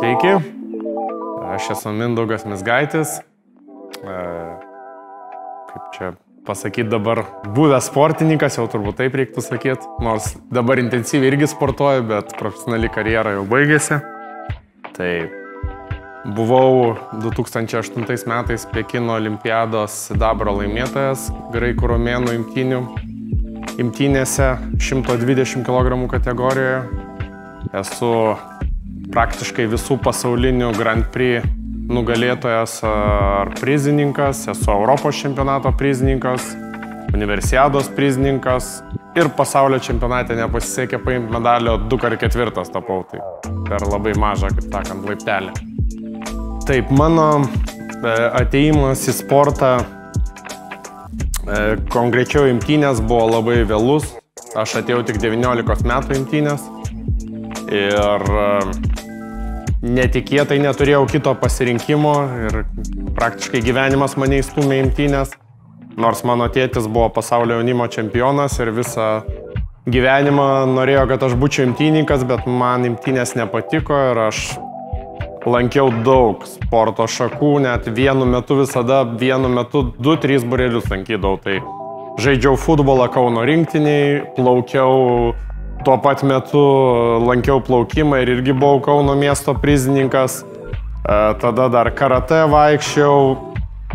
Sveiki, aš esu Mindaugas Misgaitis. E, kaip čia pasakyti dabar, buvęs sportininkas, jau turbūt taip reiktų sakyti, nors dabar intensyviai irgi sportuoju, bet profesionali karjera jau baigėsi. Tai buvau 2008 metais Pekino olimpiados sidabro laimėtojas graikų romėnų imtynių. Imtynėse 120 kg kategorijoje. Esu praktiškai visų pasaulinių Grand Prix nugalėtojas ar prizininkas, esu Europos čempionato prizininkas, universiados prizininkas ir pasaulio čempionate nepasisekė paimti medalio 2 ar 4 tapau, tai per labai mažą, kaip sakant, laiptelį. Taip, mano e, ateimas į sportą, e, konkrečiau imtynės buvo labai vėlus, aš atėjau tik 19 metų imtynės ir netikėtai neturėjau kito pasirinkimo ir praktiškai gyvenimas mane įstumė imtynės. Nors mano tėtis buvo pasaulio jaunimo čempionas ir visą gyvenimą norėjo, kad aš būčiau imtynininkas, bet man imtynės nepatiko ir aš lankiau daug sporto šakų, net vienu metu visada, vienu metu 2-3 burelius lankydavau. Tai žaidžiau futbolą Kauno rinktiniai, plaukiau Tuo pat metu lankiau plaukimą ir irgi buvau Kauno miesto prizininkas. E, tada dar karate vaikščiau.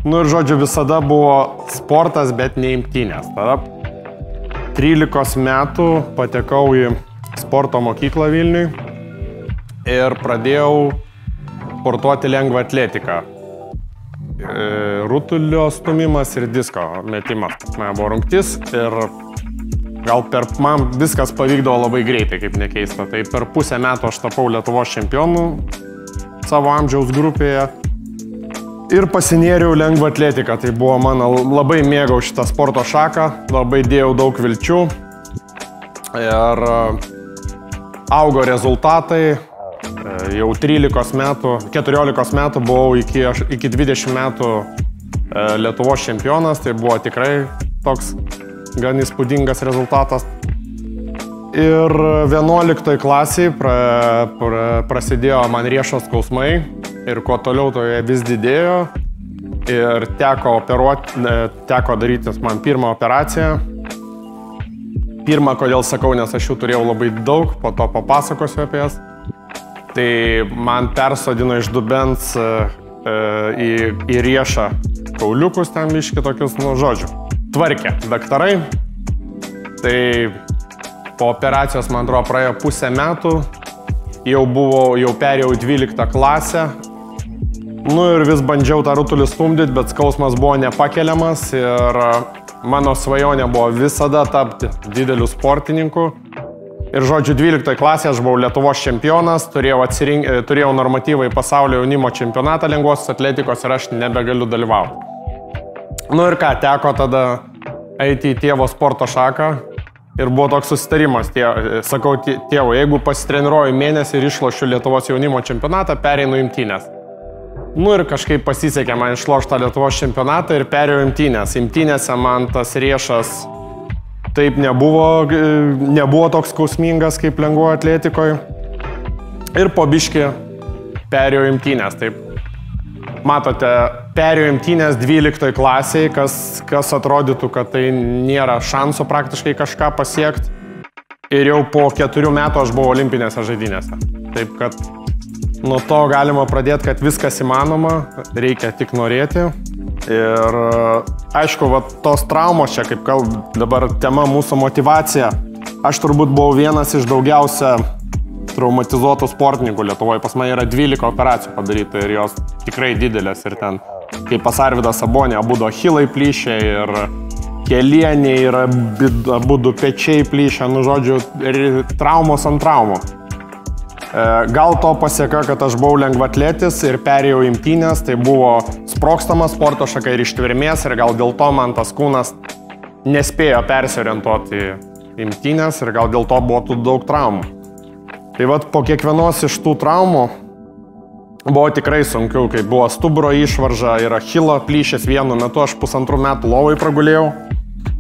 Nu ir žodžiu, visada buvo sportas, bet neimtinės. Tada 13 metų patekau į sporto mokyklą Vilniui ir pradėjau sportuoti lengvą atletiką. E, rutulio stumimas ir disko metimas. Man buvo rungtis ir Gal per man viskas pavykdavo labai greitai, kaip nekeista. Tai per pusę metų aš tapau Lietuvos čempionu savo amžiaus grupėje. Ir pasinėriau lengvą atletiką. Tai buvo mano labai mėgau šitą sporto šaką, labai dėjau daug vilčių. Ir e, augo rezultatai. E, jau 13 metų, 14 metų buvau iki, iki 20 metų e, Lietuvos čempionas. Tai buvo tikrai toks gan įspūdingas rezultatas. Ir 11 klasiai pra, pra, prasidėjo man riešos skausmai ir kuo toliau to jie vis didėjo. Ir teko, operuoti, teko daryti man pirmą operaciją. Pirmą, kodėl sakau, nes aš jų turėjau labai daug, po to papasakosiu apie jas. Tai man persodino iš dubens e, e į, į riešą kauliukus ten biški tokius, nu, žodžiu tvarkė daktarai. Tai po operacijos, man atrodo, praėjo pusę metų, jau buvau, jau perėjau 12 klasę. Nu ir vis bandžiau tą rutulį stumdyti, bet skausmas buvo nepakeliamas ir mano svajonė buvo visada tapti dideliu sportininku. Ir žodžiu, 12 klasėje aš buvau Lietuvos čempionas, turėjau, atsirink, turėjau normatyvą į pasaulio jaunimo čempionatą lengvos atletikos ir aš nebegaliu dalyvauti. Nu ir ką, teko tada eiti į tėvo sporto šaką ir buvo toks susitarimas. Tie, sakau tėvui, jeigu pasitreniruoju mėnesį ir išlošiu Lietuvos jaunimo čempionatą, pereinu imtynės. Nu ir kažkaip pasisekė man išlošti tą Lietuvos čempionatą ir perėjau imtynės. Imtynėse man tas riešas taip nebuvo, nebuvo toks skausmingas kaip lengvojo atletikoje. Ir po biški perėjau imtynės. Taip Matote, perėjo imtynės 12 klasiai, kas, kas atrodytų, kad tai nėra šansų praktiškai kažką pasiekti. Ir jau po keturių metų aš buvau olimpinėse žaidynėse. Taip kad nuo to galima pradėti, kad viskas įmanoma, reikia tik norėti. Ir aišku, va, tos traumos čia, kaip kalb, dabar tema mūsų motivacija. Aš turbūt buvau vienas iš daugiausia traumatizuotų sportininkų Lietuvoje. Pas mane yra 12 operacijų padaryta ir jos tikrai didelės. Ir ten, kaip pas Arvidas Sabonė, abu du achilai plyšė ir kelieniai ir abu du pečiai plyšė, nu žodžiu, traumos ant traumų. E, gal to pasieka, kad aš buvau lengvatletis ir perėjau imtynės, tai buvo sprokstama sporto šaka ir ištvermės ir gal dėl to man tas kūnas nespėjo persiorientuoti imtynės ir gal dėl to buvo daug traumų. Tai vad po kiekvienos iš tų traumų buvo tikrai sunkiau, kai buvo stuburo išvarža ir achilo plyšęs vienu metu, aš pusantrų metų lovai pragulėjau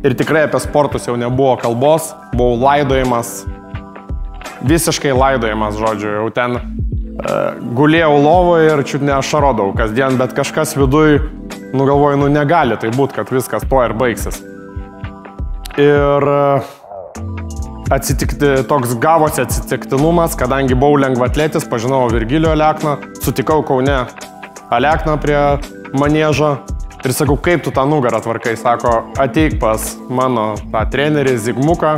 ir tikrai apie sportus jau nebuvo kalbos, buvau laidojimas, visiškai laidojimas, žodžiu, jau ten gulėjau lovoje ir čiut neašarodavau kasdien, bet kažkas viduj, nu galvoju, nu negali tai būti, kad viskas to ir baigsis. Ir e, atsitikti, toks gavosi atsitiktinumas, kadangi buvau lengvatletis, pažinau Virgilio Alekną, sutikau Kaune Alekną prie manėžo ir sakau, kaip tu tą nugarą tvarkai, sako, ateik pas mano tą trenerį Zigmuką.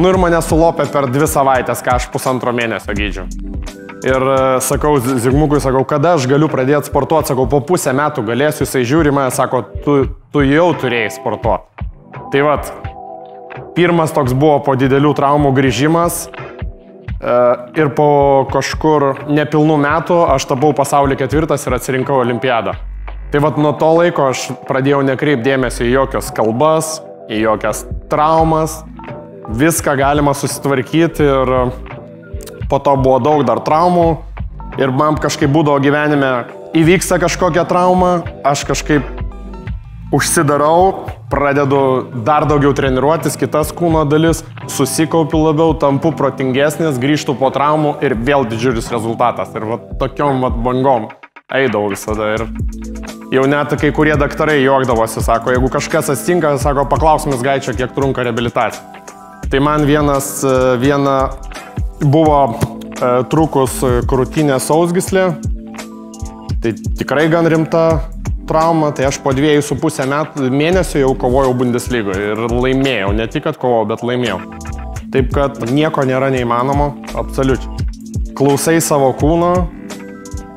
Nu ir mane sulopė per dvi savaitės, ką aš pusantro mėnesio gydžiu. Ir e, sakau, Zigmukui, sakau, kada aš galiu pradėti sportuoti, sakau, po pusę metų galėsiu, jisai žiūri mane, sako, tu, tu jau turėjai sportuoti. Tai vad, pirmas toks buvo po didelių traumų grįžimas e, ir po kažkur nepilnų metų aš tapau pasaulio ketvirtas ir atsirinkau olimpiadą. Tai vad nuo to laiko aš pradėjau nekreipdėmėsi į jokias kalbas, į jokias traumas, viską galima susitvarkyti ir po to buvo daug dar traumų ir man kažkaip būdavo gyvenime įvyksta kažkokia trauma, aš kažkaip užsidarau, pradedu dar daugiau treniruotis, kitas kūno dalis, susikaupiu labiau, tampu protingesnis, grįžtu po traumų ir vėl didžiulis rezultatas. Ir va, tokiom va, bangom eidavau visada. Ir jau net kai kurie daktarai juokdavosi, sako, jeigu kažkas atsitinka, sako, paklausimas gaičio, kiek trunka reabilitacija. Tai man vienas, viena buvo e, trukus krūtinė sausgislė, tai tikrai gan rimta trauma, tai aš po dviejų su pusę metų, mėnesio jau kovojau Bundeslygoje ir laimėjau, ne tik, kad kovojau, bet laimėjau. Taip kad nieko nėra neįmanomo, absoliučiai. Klausai savo kūno,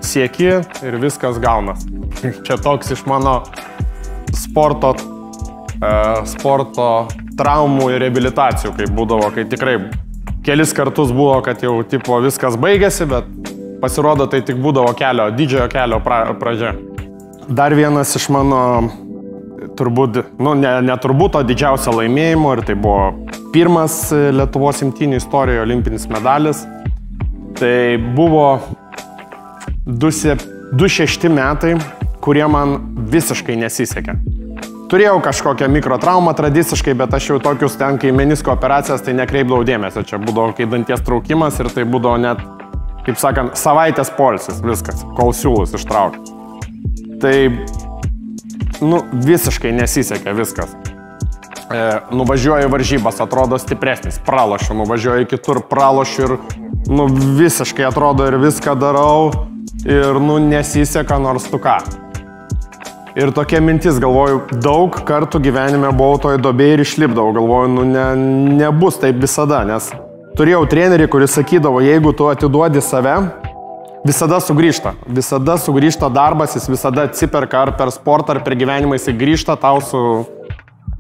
sieki ir viskas gaunas. Čia toks iš mano sporto, uh, sporto traumų ir rehabilitacijų, kaip būdavo, kai tikrai kelis kartus buvo, kad jau tipo viskas baigėsi, bet pasirodo tai tik būdavo kelio, didžiojo kelio pra, pradžia. Dar vienas iš mano, turbūt, nu ne, ne turbūt, o didžiausio laimėjimo ir tai buvo pirmas Lietuvos imtynių istorijoje olimpinis medalis. Tai buvo 26 metai, kurie man visiškai nesisekė. Turėjau kažkokią mikrotraumą tradiciškai, bet aš jau tokius ten, kai menisko operacijas, tai nekreipdavau dėmesio. Čia būdavo kai danties traukimas ir tai būdavo net, kaip sakant, savaitės polisis, viskas, kol siūlus ištraukti. Tai, nu, visiškai nesisekė viskas. E, nuvažiuoju varžybas, atrodo stipresnis, pralošiu, nuvažiuoju kitur, pralošiu ir, nu, visiškai atrodo ir viską darau ir, nu, nesiseka nors tu ką. Ir tokia mintis, galvoju, daug kartų gyvenime buvau toj dobėje ir išlipdavau, galvoju, nu ne, nebus taip visada, nes turėjau trenerį, kuris sakydavo, jeigu tu atiduodi save, visada sugrįžta. Visada sugrįžta darbas, jis visada atsiperka ar per sportą, ar per gyvenimą jis grįžta tau su,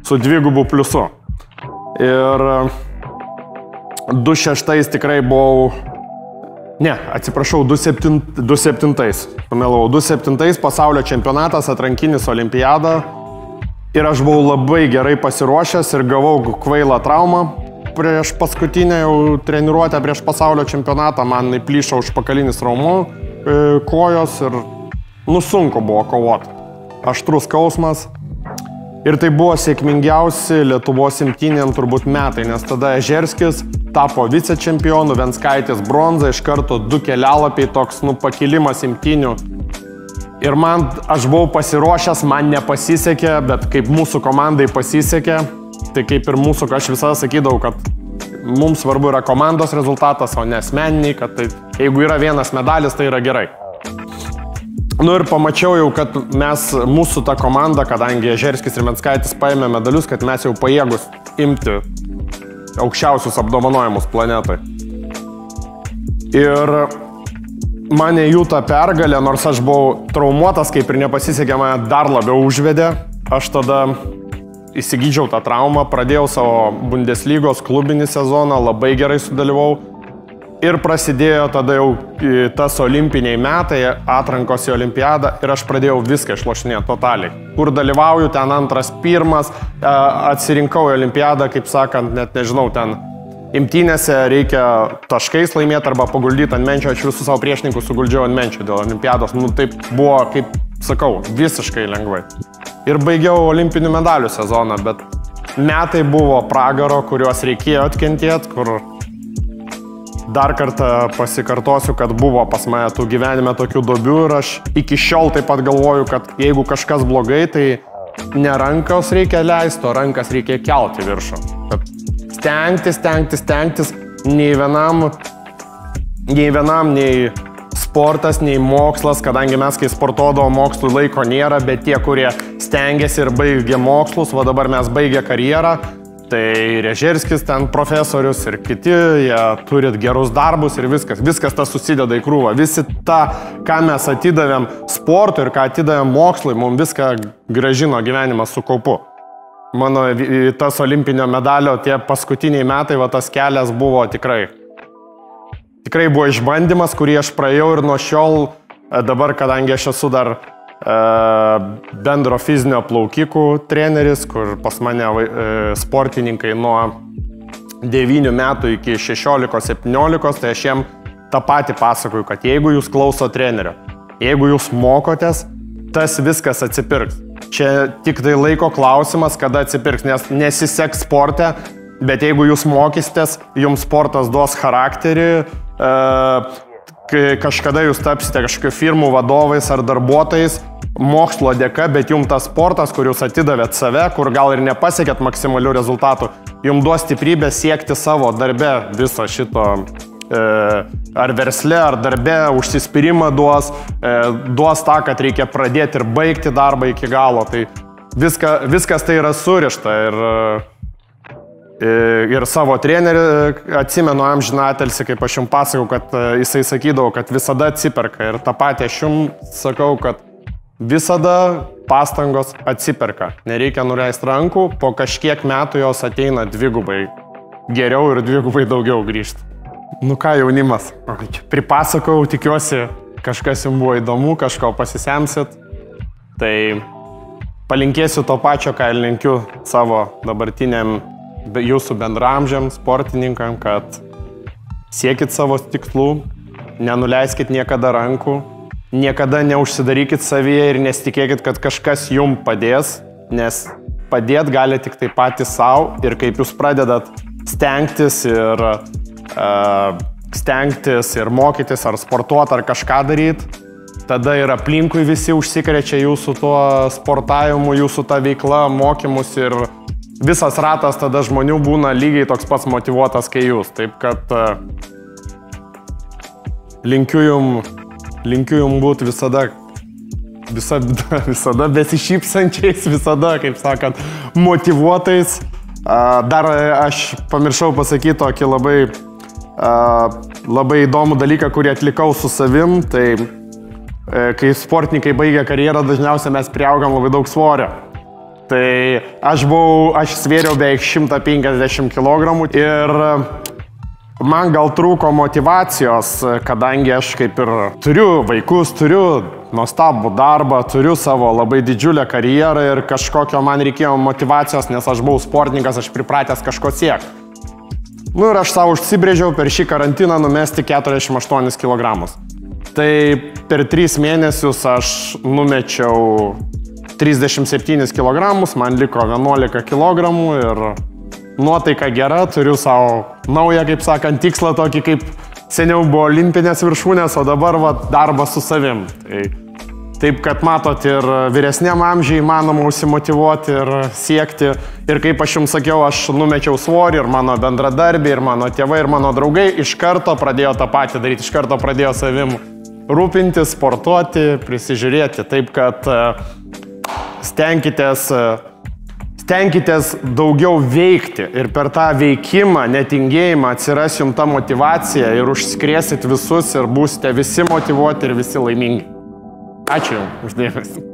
su dvigubu pliusu. Ir 2.6 tikrai buvau Ne, atsiprašau, 27. Pamelavau, 27 pasaulio čempionatas, atrankinis olimpiada. Ir aš buvau labai gerai pasiruošęs ir gavau kvailą traumą. Prieš paskutinę jau treniruotę prieš pasaulio čempionatą man įplyšo užpakalinis raumų e, kojos ir nusunku buvo kovoti. Aštrus skausmas. Ir tai buvo sėkmingiausi Lietuvos imtynėm turbūt metai, nes tada Ežerskis tapo vicečempionu, Venskaitis bronza, iš karto du kelialapiai, toks nu pakilimas imtinių. Ir man, aš buvau pasiruošęs, man nepasisekė, bet kaip mūsų komandai pasisekė, tai kaip ir mūsų, aš visada sakydavau, kad mums svarbu yra komandos rezultatas, o ne asmeniniai, kad tai, jeigu yra vienas medalis, tai yra gerai. Nu ir pamačiau jau, kad mes, mūsų ta komanda, kadangi Žerskis ir Menskaitis paėmė medalius, kad mes jau pajėgus imti aukščiausius apdovanojimus planetai. Ir mane jų tą pergalę, nors aš buvau traumuotas, kaip ir nepasisekė, mane dar labiau užvedė. Aš tada įsigydžiau tą traumą, pradėjau savo Bundeslygos klubinį sezoną, labai gerai sudalyvau Ir prasidėjo tada jau e, tas olimpiniai metai, atrankos į olimpiadą ir aš pradėjau viską išlošinėti totaliai. Kur dalyvauju, ten antras, pirmas, e, atsirinkau į olimpiadą, kaip sakant, net nežinau, ten imtynėse reikia taškais laimėti arba paguldyti ant menčio, aš visus savo priešininkus suguldžiau ant menčio dėl olimpiados. Nu taip buvo, kaip sakau, visiškai lengvai. Ir baigiau olimpinių medalių sezoną, bet metai buvo pragaro, kuriuos reikėjo atkentėti, kur dar kartą pasikartosiu, kad buvo pas mane tų gyvenime tokių dobių ir aš iki šiol taip pat galvoju, kad jeigu kažkas blogai, tai ne rankos reikia leisti, o rankas reikia kelti viršų. Stengtis, stengtis, stengtis, nei vienam, nei vienam, nei sportas, nei mokslas, kadangi mes, kai sportuodavom mokslų laiko nėra, bet tie, kurie stengiasi ir baigia mokslus, va dabar mes baigia karjerą, Tai Režerskis ten profesorius ir kiti, jie turit gerus darbus ir viskas. Viskas tas susideda į krūvą. Visi tą, ką mes atidavėm sportui ir ką atidavėm mokslui, mums viską gražino gyvenimas su kaupu. Mano tas olimpinio medalio tie paskutiniai metai, va tas kelias buvo tikrai. Tikrai buvo išbandymas, kurį aš praėjau ir nuo šiol, dabar, kadangi aš esu dar E, bendro fizinio plaukikų treneris, kur pas mane e, sportininkai nuo 9 metų iki 16-17, tai aš jiem tą patį pasakoju, kad jeigu jūs klauso trenerio, jeigu jūs mokotės, tas viskas atsipirks. Čia tik tai laiko klausimas, kada atsipirks, nes nesiseks sporte, bet jeigu jūs mokysitės, jums sportas duos charakterį, e, kažkada jūs tapsite kažkokiu firmų vadovais ar darbuotojais, mokslo dėka, bet jums tas sportas, kur jūs atidavėt save, kur gal ir nepasiekėt maksimalių rezultatų, jums duos stiprybę siekti savo darbe viso šito e, ar versle, ar darbe, užsispyrimą duos, e, duos tą, kad reikia pradėti ir baigti darbą iki galo. Tai viska, viskas tai yra surišta ir, ir savo trenerį atsimenu amžinatelsi, kaip aš jums pasakau, kad jisai sakydavo, kad visada atsiperka ir tą patį aš jums sakau, kad Visada pastangos atsiperka. Nereikia nuleisti rankų, po kažkiek metų jos ateina dvigubai geriau ir dvigubai daugiau grįžti. Nu ką, jaunimas, pripasakau, tikiuosi, kažkas jums buvo įdomu, kažko pasisemsit. Tai palinkėsiu to pačio, ką linkiu savo dabartiniam jūsų bendramžiam, sportininkam, kad siekit savo tikslų, nenuleiskit niekada rankų, Niekada neužsidarykit savyje ir nesitikėkit, kad kažkas jum padės, nes padėt gali tik tai patys savo ir kaip jūs pradedat stengtis ir uh, stengtis ir mokytis ar sportuoti ar kažką daryti, tada ir aplinkui visi užsikrečia jūsų tuo sportavimu, jūsų ta veikla, mokymus ir visas ratas tada žmonių būna lygiai toks pats motivuotas kaip jūs. Taip kad uh, linkiu jums linkiu jums būti visada, visada, visada besišypsančiais, visada, kaip sakant, motivuotais. Dar aš pamiršau pasakyti tokį labai, labai įdomų dalyką, kurį atlikau su savim. Tai e, kai sportininkai baigia karjerą, dažniausiai mes prieaugam labai daug svorio. Tai aš buvau, aš svėriau beveik 150 kg ir Man gal trūko motivacijos, kadangi aš kaip ir turiu vaikus, turiu nuostabų darbą, turiu savo labai didžiulę karjerą ir kažkokio man reikėjo motivacijos, nes aš buvau sportininkas, aš pripratęs kažko siekti. Nu ir aš savo užsibrėžiau per šį karantiną numesti 48 kg. Tai per 3 mėnesius aš numečiau 37 kg, man liko 11 kg ir nuotaika gera, turiu savo naują, kaip sakant, tikslą tokį, kaip seniau buvo olimpinės viršūnės, o dabar va, darbas su savim. Tai, taip, kad matot ir vyresniam amžiai įmanoma užsimotivuoti ir siekti. Ir kaip aš jums sakiau, aš numečiau svorį ir mano bendradarbiai, ir mano tėvai, ir mano draugai iš karto pradėjo tą patį daryti, iš karto pradėjo savim rūpintis, sportuoti, prisižiūrėti. Taip, kad e, stenkitės Stenkitės daugiau veikti ir per tą veikimą, netingėjimą atsiras jums ta motivacija ir užskrėsit visus ir būsite visi motivuoti ir visi laimingi. Ačiū Jums uždėmesi.